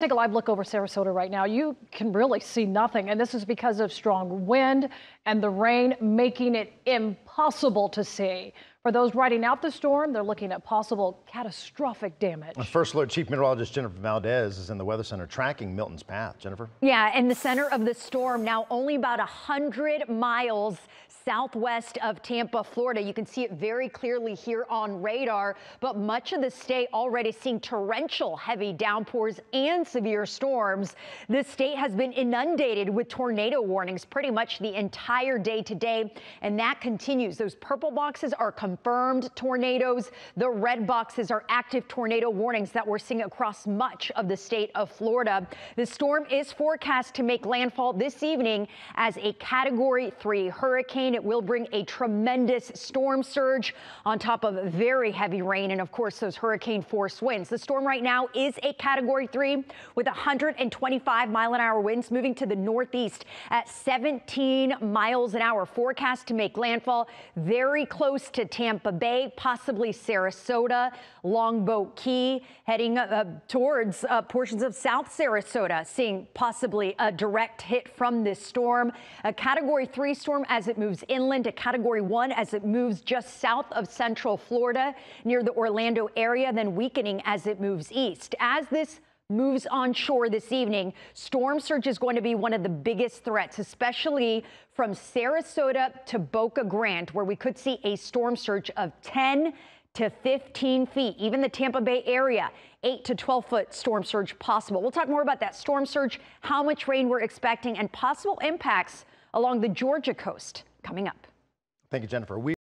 Take a live look over Sarasota right now. You can really see nothing, and this is because of strong wind and the rain making it impossible to see. For those riding out the storm, they're looking at possible catastrophic damage. First Alert Chief Meteorologist Jennifer Valdez is in the Weather Center tracking Milton's path. Jennifer? Yeah, in the center of the storm, now only about 100 miles southwest of Tampa, Florida. You can see it very clearly here on radar, but much of the state already seeing torrential heavy downpours and severe storms. The state has been inundated with tornado warnings pretty much the entire day today, and that continues. Those purple boxes are confirmed tornadoes. The red boxes are active tornado warnings that we're seeing across much of the state of Florida. The storm is forecast to make landfall this evening as a Category 3 hurricane. It will bring a tremendous storm surge on top of very heavy rain and, of course, those hurricane force winds. The storm right now is a Category 3 with 125 mile an hour winds moving to the northeast at 17 miles an hour. Forecast to make landfall very close to Tampa Bay, possibly Sarasota, Longboat Key, heading uh, towards uh, portions of South Sarasota, seeing possibly a direct hit from this storm. A Category 3 storm as it moves inland to Category 1 as it moves just south of central Florida near the Orlando area, then weakening as it moves east. As this moves onshore this evening, storm surge is going to be one of the biggest threats, especially from Sarasota to Boca Grande, where we could see a storm surge of 10 to 15 feet. Even the Tampa Bay area, 8 to 12 foot storm surge possible. We'll talk more about that storm surge, how much rain we're expecting, and possible impacts along the Georgia coast coming up. Thank you, Jennifer. We